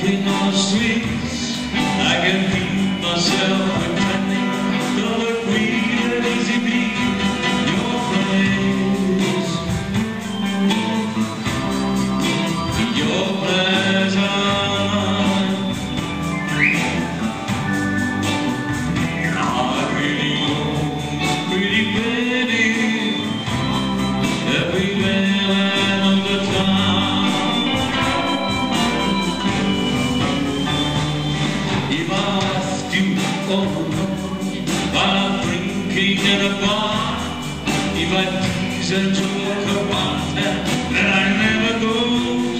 walking on the streets, I can keep myself. I'm drinking in a bar. If I talk about that, then I never go.